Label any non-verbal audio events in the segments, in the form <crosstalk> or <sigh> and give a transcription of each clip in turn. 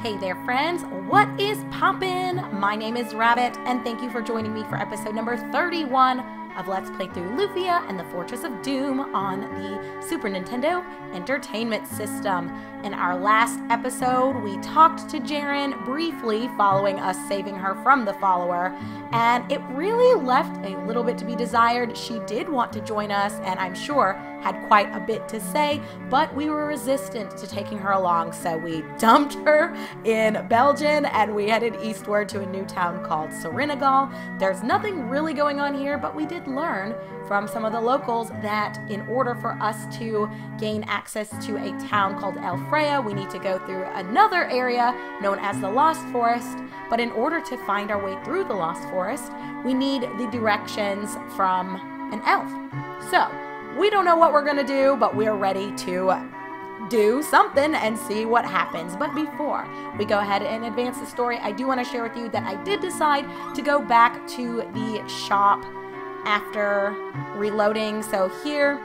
Hey there, friends. What is poppin'? My name is Rabbit, and thank you for joining me for episode number 31 of Let's Play Through Lufia and the Fortress of Doom on the Super Nintendo Entertainment System. In our last episode, we talked to Jerin briefly following us saving her from the follower, and it really left a little bit to be desired. She did want to join us, and I'm sure had quite a bit to say, but we were resistant to taking her along, so we dumped her in Belgium and we headed eastward to a new town called Serenagal. There's nothing really going on here, but we did learn from some of the locals that in order for us to gain access to a town called El Freya, we need to go through another area known as the Lost Forest. But in order to find our way through the Lost Forest, we need the directions from an elf. So, we don't know what we're going to do, but we're ready to do something and see what happens. But before we go ahead and advance the story, I do want to share with you that I did decide to go back to the shop after reloading. So here,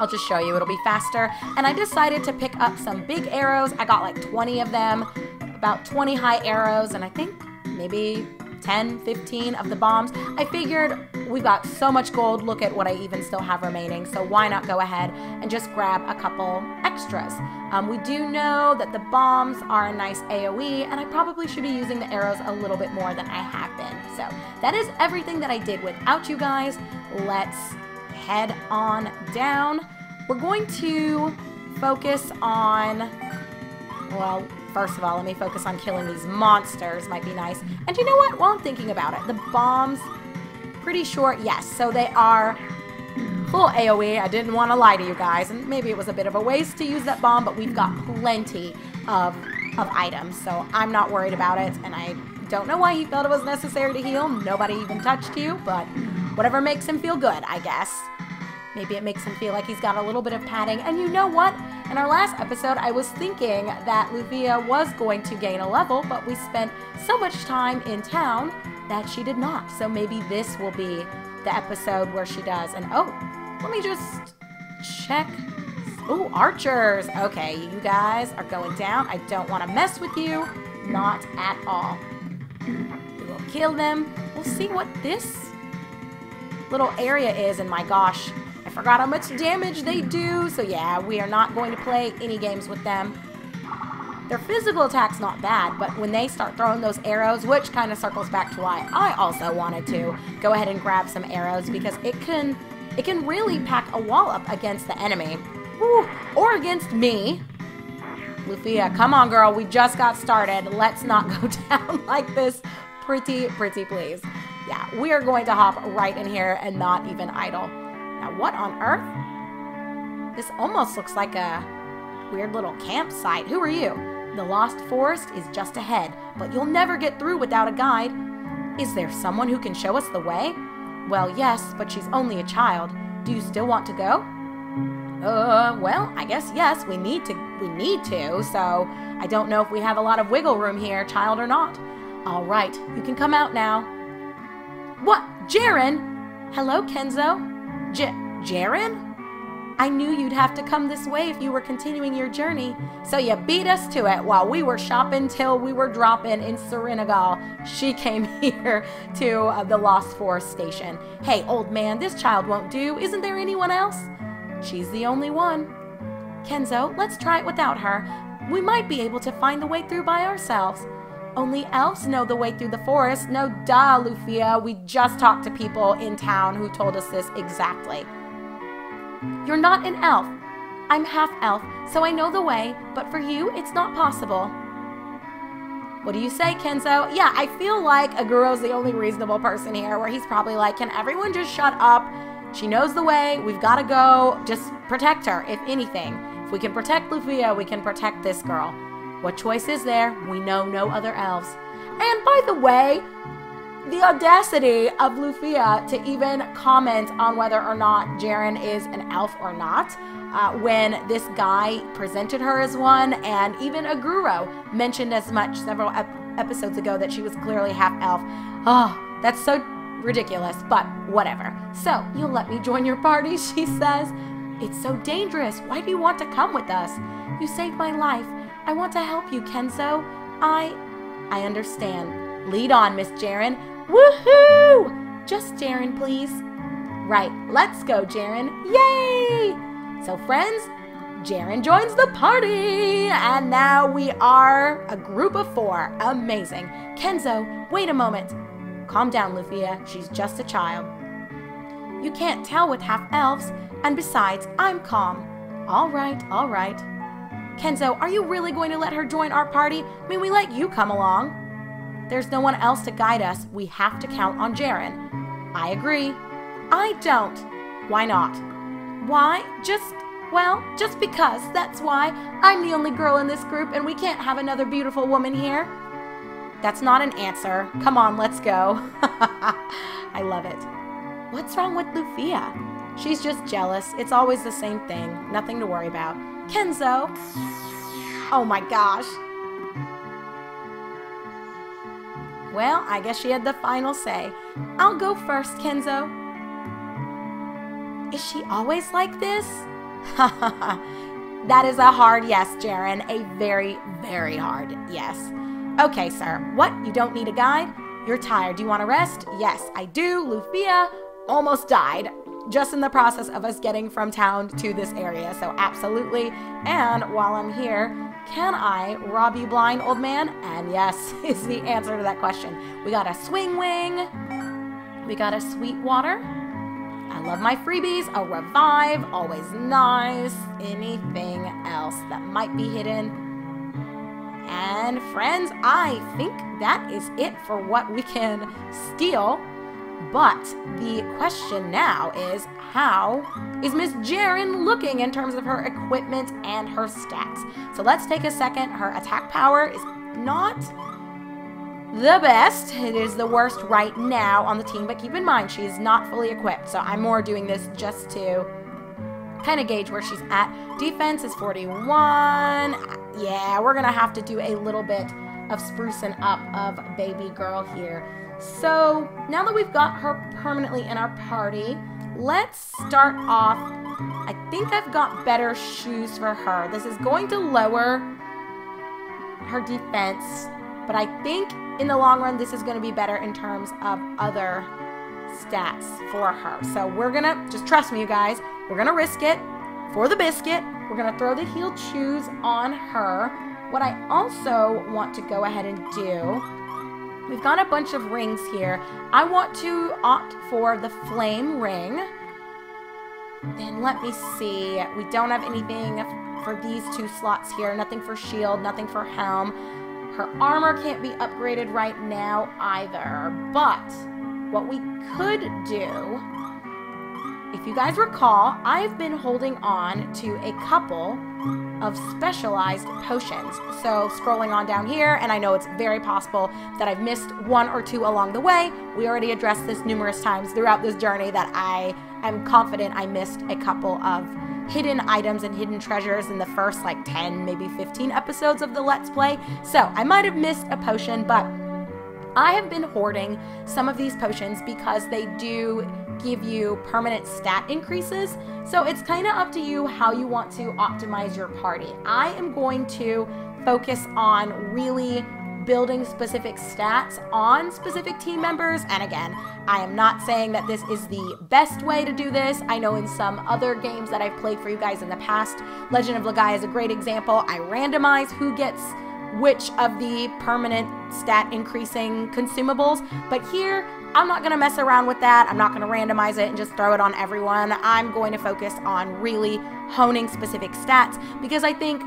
I'll just show you, it'll be faster. And I decided to pick up some big arrows. I got like 20 of them, about 20 high arrows, and I think maybe 10, 15 of the bombs. I figured we've got so much gold, look at what I even still have remaining, so why not go ahead and just grab a couple extras. Um, we do know that the bombs are a nice AoE, and I probably should be using the arrows a little bit more than I have been. So that is everything that I did without you guys. Let's head on down. We're going to focus on, well, First of all, let me focus on killing these monsters. Might be nice. And you know what? While I'm thinking about it, the bombs, pretty short. Yes, so they are full AoE. I didn't want to lie to you guys. And maybe it was a bit of a waste to use that bomb, but we've got plenty of, of items. So I'm not worried about it. And I don't know why he felt it was necessary to heal. Nobody even touched you, but whatever makes him feel good, I guess. Maybe it makes him feel like he's got a little bit of padding. And you know what? In our last episode, I was thinking that Lufia was going to gain a level, but we spent so much time in town that she did not. So maybe this will be the episode where she does. And oh, let me just check. Oh, archers. Okay, you guys are going down. I don't want to mess with you. Not at all. We will kill them. We'll see what this little area is. And my gosh, I forgot how much damage they do, so yeah, we are not going to play any games with them. Their physical attack's not bad, but when they start throwing those arrows, which kind of circles back to why I also wanted to go ahead and grab some arrows, because it can it can really pack a wall up against the enemy. Woo, or against me. Lufia, come on girl, we just got started. Let's not go <laughs> down like this. Pretty, pretty please. Yeah, we are going to hop right in here and not even idle. Now, what on earth? This almost looks like a weird little campsite. Who are you? The Lost Forest is just ahead, but you'll never get through without a guide. Is there someone who can show us the way? Well, yes, but she's only a child. Do you still want to go? Uh, well, I guess yes, we need to, we need to, so I don't know if we have a lot of wiggle room here, child or not. All right, you can come out now. What? Jerin? Hello, Kenzo? J Jerin? I knew you'd have to come this way if you were continuing your journey, so you beat us to it while we were shopping till we were dropping in Serenagal. She <laughs> came here to uh, the Lost Forest station. Hey, old man, this child won't do. Isn't there anyone else? She's the only one. Kenzo, let's try it without her. We might be able to find the way through by ourselves. Only elves know the way through the forest. No duh, Lufia. We just talked to people in town who told us this exactly. You're not an elf. I'm half elf, so I know the way, but for you, it's not possible. What do you say, Kenzo? Yeah, I feel like Aguro's the only reasonable person here, where he's probably like, can everyone just shut up? She knows the way. We've got to go. Just protect her, if anything. If we can protect Lufia, we can protect this girl. What choice is there? We know no other elves. And by the way, the audacity of Lufia to even comment on whether or not Jerin is an elf or not uh, when this guy presented her as one, and even Aguro mentioned as much several ep episodes ago that she was clearly half elf. Oh, that's so ridiculous, but whatever. So, you'll let me join your party, <laughs> she says. It's so dangerous. Why do you want to come with us? You saved my life. I want to help you, Kenzo. I, I understand. Lead on, Miss Jerin. Woohoo! Just Jerin, please. Right, let's go, Jerin. Yay! So, friends, Jerin joins the party, and now we are a group of four. Amazing. Kenzo, wait a moment. Calm down, Lufia. She's just a child. You can't tell with half elves, and besides, I'm calm. All right, all right. Kenzo, are you really going to let her join our party? I mean, we let you come along. There's no one else to guide us. We have to count on Jerin. I agree. I don't. Why not? Why? Just well, just because, that's why. I'm the only girl in this group and we can't have another beautiful woman here. That's not an answer. Come on, let's go. <laughs> I love it. What's wrong with Lufia? She's just jealous. It's always the same thing. Nothing to worry about. Kenzo. Oh my gosh. Well, I guess she had the final say. I'll go first, Kenzo. Is she always like this? <laughs> that is a hard yes, Jerin. A very, very hard yes. Okay, sir. What? You don't need a guide? You're tired. Do you want to rest? Yes, I do. Lufia almost died just in the process of us getting from town to this area. So, absolutely. And while I'm here, can I rob you blind, old man? And yes, <laughs> is the answer to that question. We got a swing wing. We got a sweet water. I love my freebies, a revive, always nice. Anything else that might be hidden? And friends, I think that is it for what we can steal. But the question now is how is Miss Jerin looking in terms of her equipment and her stats? So let's take a second. Her attack power is not the best. It is the worst right now on the team, but keep in mind she is not fully equipped. So I'm more doing this just to kind of gauge where she's at. Defense is 41. Yeah, we're going to have to do a little bit of sprucing up of baby girl here. So now that we've got her permanently in our party, let's start off. I think I've got better shoes for her. This is going to lower her defense, but I think in the long run, this is going to be better in terms of other stats for her. So we're going to, just trust me, you guys, we're going to risk it for the biscuit. We're going to throw the heel shoes on her. What I also want to go ahead and do, we've got a bunch of rings here. I want to opt for the flame ring. Then let me see. We don't have anything for these two slots here. Nothing for shield, nothing for helm. Her armor can't be upgraded right now either. But what we could do, if you guys recall, I've been holding on to a couple of specialized potions. So scrolling on down here, and I know it's very possible that I've missed one or two along the way. We already addressed this numerous times throughout this journey that I am confident I missed a couple of hidden items and hidden treasures in the first like 10, maybe 15 episodes of the Let's Play. So I might have missed a potion, but I have been hoarding some of these potions because they do give you permanent stat increases. So it's kind of up to you how you want to optimize your party. I am going to focus on really building specific stats on specific team members. And again, I am not saying that this is the best way to do this. I know in some other games that I've played for you guys in the past, Legend of Legaia is a great example. I randomize who gets which of the permanent stat increasing consumables. But here, I'm not going to mess around with that. I'm not going to randomize it and just throw it on everyone. I'm going to focus on really honing specific stats because I think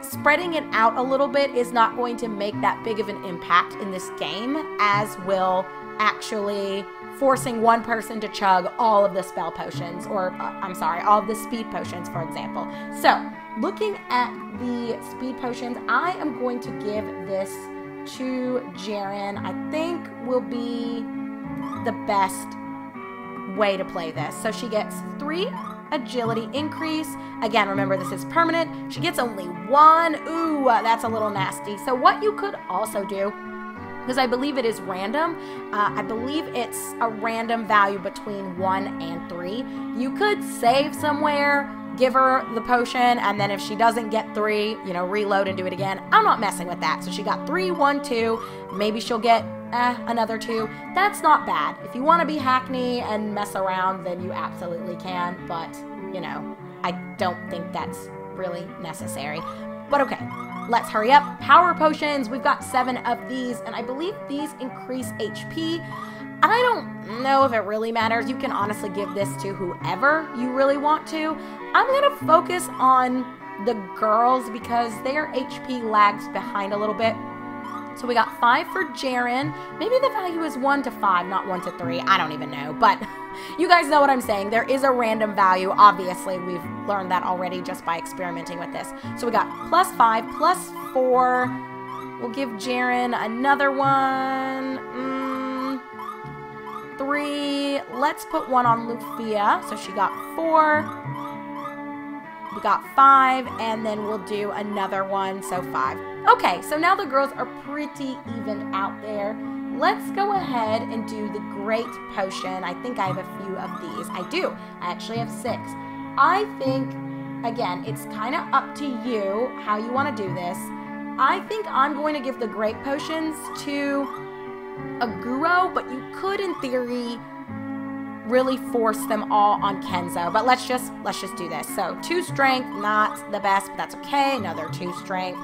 spreading it out a little bit is not going to make that big of an impact in this game as will actually forcing one person to chug all of the spell potions or uh, I'm sorry, all of the speed potions for example. So, looking at the speed potions, I am going to give this to Jerin. I think will be the best way to play this. So she gets 3 agility increase. Again, remember this is permanent. She gets only one. Ooh, that's a little nasty. So what you could also do because I believe it is random. Uh, I believe it's a random value between one and three. You could save somewhere, give her the potion, and then if she doesn't get three, you know, reload and do it again. I'm not messing with that. So she got three, one, two. Maybe she'll get eh, another two. That's not bad. If you want to be Hackney and mess around, then you absolutely can. But, you know, I don't think that's really necessary. But okay, let's hurry up. Power potions, we've got seven of these, and I believe these increase HP. I don't know if it really matters. You can honestly give this to whoever you really want to. I'm going to focus on the girls because their HP lags behind a little bit. So we got five for Jerin. Maybe the value is one to five, not one to three. I don't even know. But <laughs> you guys know what I'm saying. There is a random value. Obviously, we've learned that already just by experimenting with this. So we got plus five, plus four. We'll give Jerin another one. Mm, three. Let's put one on Lufia. So she got four. We got five, and then we'll do another one, so five. Okay, so now the girls are pretty even out there. Let's go ahead and do the Great Potion. I think I have a few of these. I do. I actually have six. I think, again, it's kind of up to you how you want to do this. I think I'm going to give the Great Potions to Aguro, but you could, in theory, really force them all on Kenzo. But let's just let's just do this. So two strength, not the best, but that's okay. Another two strength.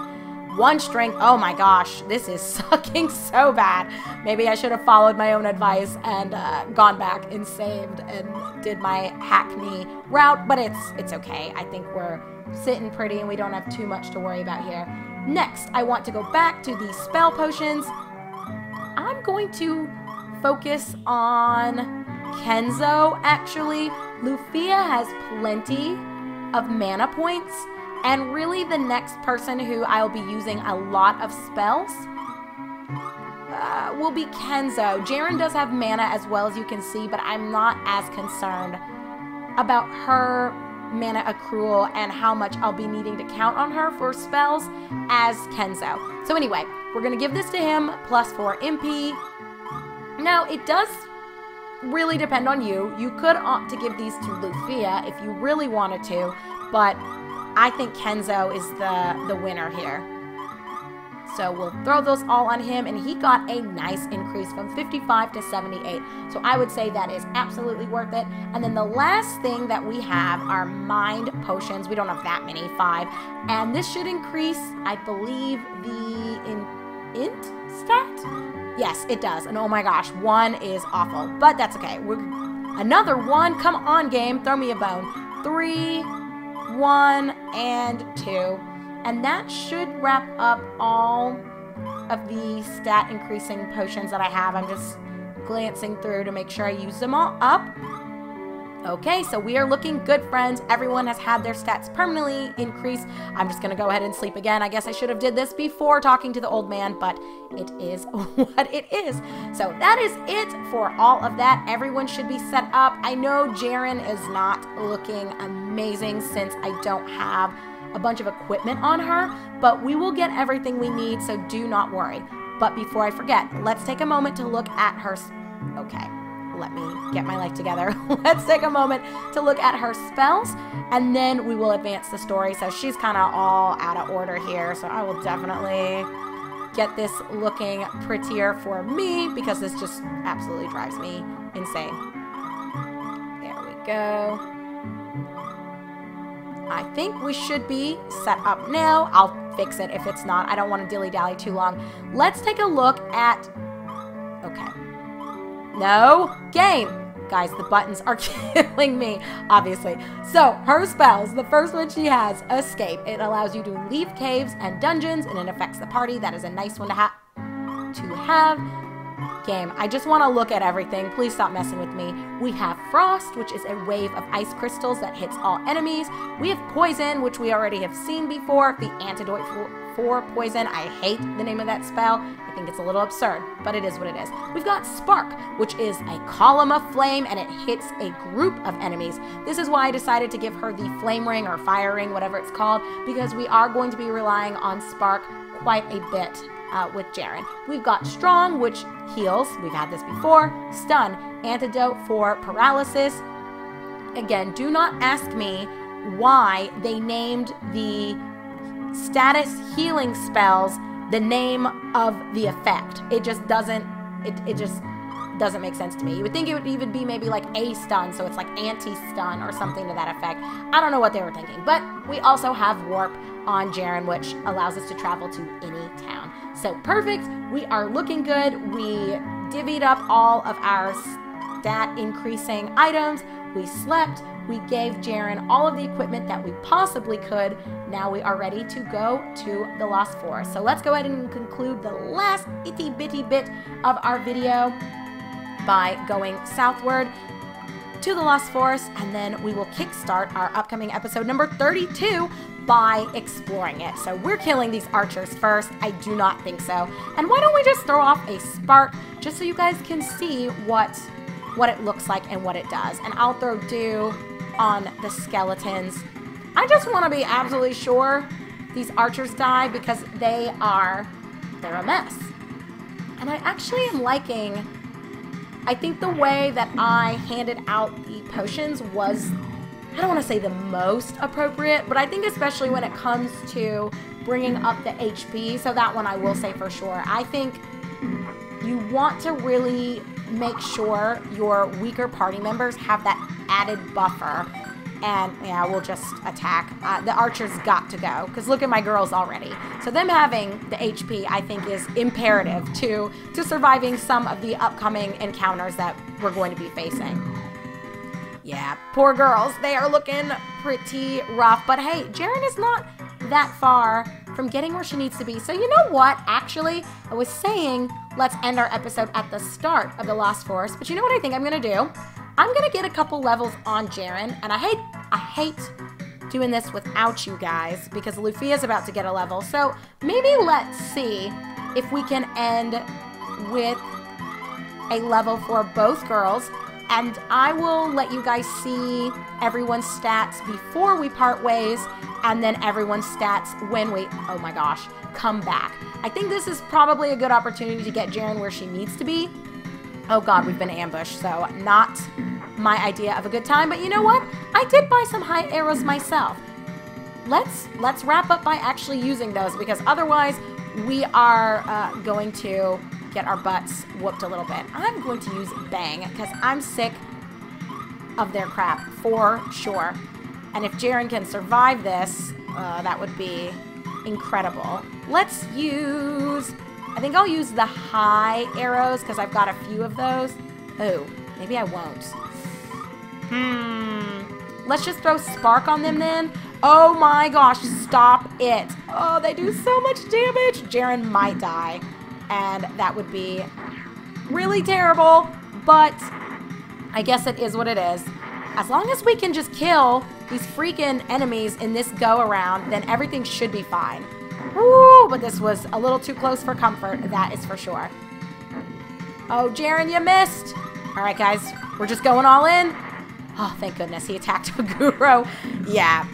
One strength. Oh my gosh, this is <laughs> sucking so bad. Maybe I should have followed my own advice and uh, gone back and saved and did my Hackney route, but it's it's okay. I think we're sitting pretty and we don't have too much to worry about here. Next, I want to go back to the spell potions. I'm going to focus on Kenzo, actually, Lufia has plenty of mana points, and really the next person who I'll be using a lot of spells uh, will be Kenzo. Jerin does have mana as well as you can see, but I'm not as concerned about her mana accrual and how much I'll be needing to count on her for spells as Kenzo. So anyway, we're going to give this to him, plus 4 MP. Now, it does really depend on you. You could opt to give these to Lufia if you really wanted to, but I think Kenzo is the, the winner here. So we'll throw those all on him, and he got a nice increase from 55 to 78. So I would say that is absolutely worth it. And then the last thing that we have are mind potions. We don't have that many, five. And this should increase, I believe, the in, int stat? Yes, it does. And oh my gosh, one is awful. But that's okay. We're Another one. Come on, game. Throw me a bone. Three, one, and two. And that should wrap up all of the stat increasing potions that I have. I'm just glancing through to make sure I use them all up. Okay, so we are looking good, friends. Everyone has had their stats permanently increased. I'm just going to go ahead and sleep again. I guess I should have did this before talking to the old man, but it is <laughs> what it is. So that is it for all of that. Everyone should be set up. I know Jerin is not looking amazing since I don't have a bunch of equipment on her, but we will get everything we need, so do not worry. But before I forget, let's take a moment to look at her. Okay let me get my life together. <laughs> Let's take a moment to look at her spells and then we will advance the story. So she's kind of all out of order here. So I will definitely get this looking prettier for me because this just absolutely drives me insane. There we go. I think we should be set up now. I'll fix it if it's not. I don't want to dilly-dally too long. Let's take a look at... Okay. No. Game. Guys, the buttons are <laughs> killing me, obviously. So, her spells. The first one she has, Escape. It allows you to leave caves and dungeons, and it affects the party. That is a nice one to, ha to have. Game. I just want to look at everything. Please stop messing with me. We have Frost, which is a wave of ice crystals that hits all enemies. We have Poison, which we already have seen before. The antidote for, poison. I hate the name of that spell I think it's a little absurd, but it is what it is. We've got Spark, which is a column of flame and it hits a group of enemies. This is why I decided to give her the Flame Ring or Fire Ring, whatever it's called, because we are going to be relying on Spark quite a bit uh, with Jerin. We've got Strong, which heals. We've had this before. Stun, antidote for paralysis. Again, do not ask me why they named the status healing spells the name of the effect. It just doesn't, it, it just doesn't make sense to me. You would think it would even be maybe like a stun, so it's like anti-stun or something to that effect. I don't know what they were thinking. But we also have warp on Jerin, which allows us to travel to any town. So perfect. We are looking good. We divvied up all of our stat increasing items. We slept. We gave Jerin all of the equipment that we possibly could. Now we are ready to go to the Lost Forest. So let's go ahead and conclude the last itty bitty bit of our video by going southward to the Lost Forest, and then we will kickstart our upcoming episode number 32 by exploring it. So we're killing these archers first. I do not think so. And why don't we just throw off a spark just so you guys can see what what it looks like and what it does. And I'll throw dew on the skeletons. I just want to be absolutely sure these archers die because they are they're a mess. And I actually am liking I think the way that I handed out the potions was, I don't want to say the most appropriate, but I think especially when it comes to bringing up the HP, so that one I will say for sure. I think you want to really make sure your weaker party members have that added buffer and yeah, we'll just attack. Uh, the archers got to go because look at my girls already. So them having the HP, I think, is imperative to to surviving some of the upcoming encounters that we're going to be facing. Yeah, poor girls. They are looking pretty rough. But hey, Jerin is not that far from getting where she needs to be. So you know what? Actually, I was saying let's end our episode at the start of the Lost Forest. But you know what I think I'm gonna do? I'm gonna get a couple levels on Jerin, and I hate I hate doing this without you guys because Lufia's about to get a level. So maybe let's see if we can end with a level for both girls. And I will let you guys see everyone's stats before we part ways and then everyone's stats when we, oh my gosh, come back. I think this is probably a good opportunity to get Jerin where she needs to be. Oh god, we've been ambushed, so not my idea of a good time. But you know what? I did buy some high arrows myself. Let's let's wrap up by actually using those because otherwise we are uh, going to get our butts whooped a little bit. I'm going to use Bang because I'm sick of their crap for sure. And if Jerin can survive this, uh, that would be incredible. Let's use I think I'll use the high arrows because I've got a few of those. Oh, maybe I won't. Hmm. Let's just throw Spark on them then. Oh my gosh, stop it. Oh, they do so much damage. Jerin might die. And that would be really terrible. But I guess it is what it is. As long as we can just kill these freaking enemies in this go around, then everything should be fine. Woo, but this was a little too close for comfort, that is for sure. Oh, Jerin, you missed. All right, guys, we're just going all in. Oh, thank goodness he attacked <laughs> Aguro, Yeah,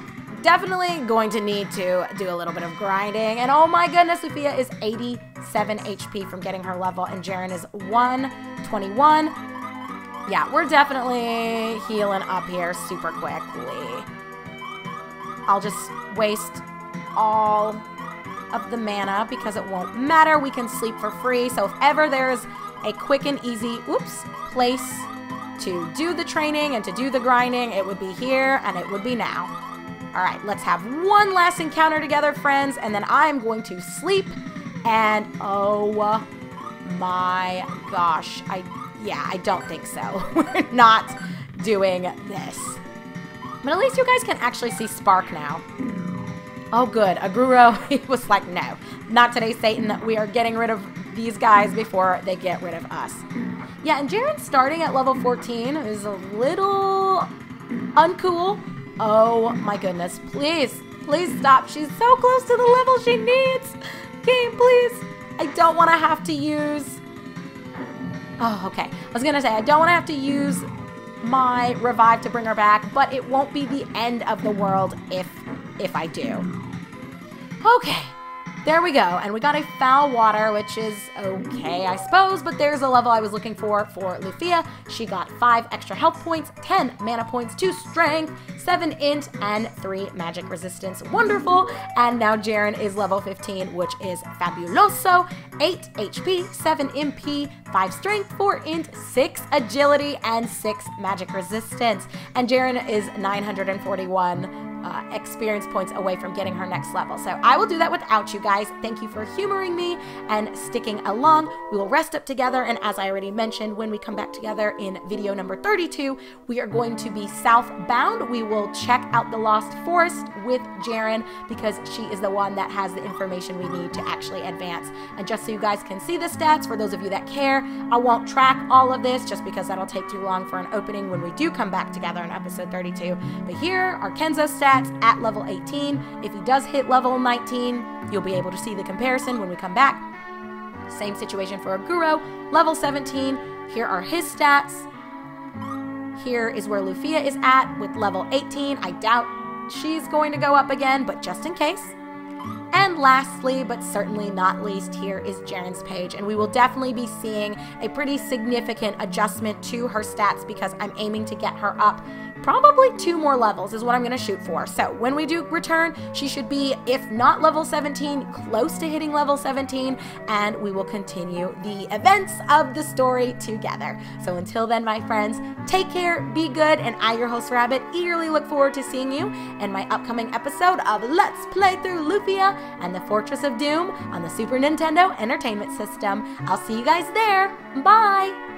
definitely going to need to do a little bit of grinding. And oh my goodness, Lufia is 87 HP from getting her level, and Jerin is 121. Yeah, we're definitely healing up here super quickly. I'll just waste all of the mana because it won't matter. We can sleep for free. So if ever there's a quick and easy, oops, place to do the training and to do the grinding, it would be here and it would be now. All right, let's have one last encounter together, friends, and then I'm going to sleep. And oh my gosh, I, yeah, I don't think so. <laughs> We're not doing this. But at least you guys can actually see Spark now. Oh, good. Aguro, <laughs> he was like, no, not today, Satan. We are getting rid of these guys before they get rid of us. Yeah, and Jerin starting at level 14 is a little uncool. Oh my goodness. Please, please stop. She's so close to the level she needs. Game, please. I don't want to have to use... Oh, okay. I was going to say, I don't want to have to use my revive to bring her back, but it won't be the end of the world if if I do. Okay, There we go, and we got a foul water, which is okay, I suppose, but there's a level I was looking for for Lufia. She got 5 extra health points, 10 mana points, 2 strength, 7 int, and 3 magic resistance. Wonderful! And now Jerin is level 15, which is fabuloso. 8 HP, 7 MP, 5 strength, 4 int, 6 agility, and 6 magic resistance. And Jerin is 941 uh, experience points away from getting her next level. So I will do that without you guys. Thank you for humoring me and sticking along. We will rest up together. And as I already mentioned, when we come back together in video number 32, we are going to be southbound. We will check out the Lost Forest with Jerin because she is the one that has the information we need to actually advance. And just so you guys can see the stats, for those of you that care, I won't track all of this just because that'll take too long for an opening when we do come back together in episode 32. But here are Kenzo's stats stats at level 18. If he does hit level 19, you'll be able to see the comparison when we come back. Same situation for Aguro, level 17. Here are his stats. Here is where Lufia is at with level 18. I doubt she's going to go up again, but just in case. And lastly, but certainly not least, here is Jerin's page, and we will definitely be seeing a pretty significant adjustment to her stats because I'm aiming to get her up probably two more levels is what I'm going to shoot for. So when we do return, she should be, if not level 17, close to hitting level 17, and we will continue the events of the story together. So until then, my friends, take care, be good, and I, your host Rabbit, eagerly look forward to seeing you in my upcoming episode of Let's Play Through Lufia and the Fortress of Doom on the Super Nintendo Entertainment System. I'll see you guys there. Bye!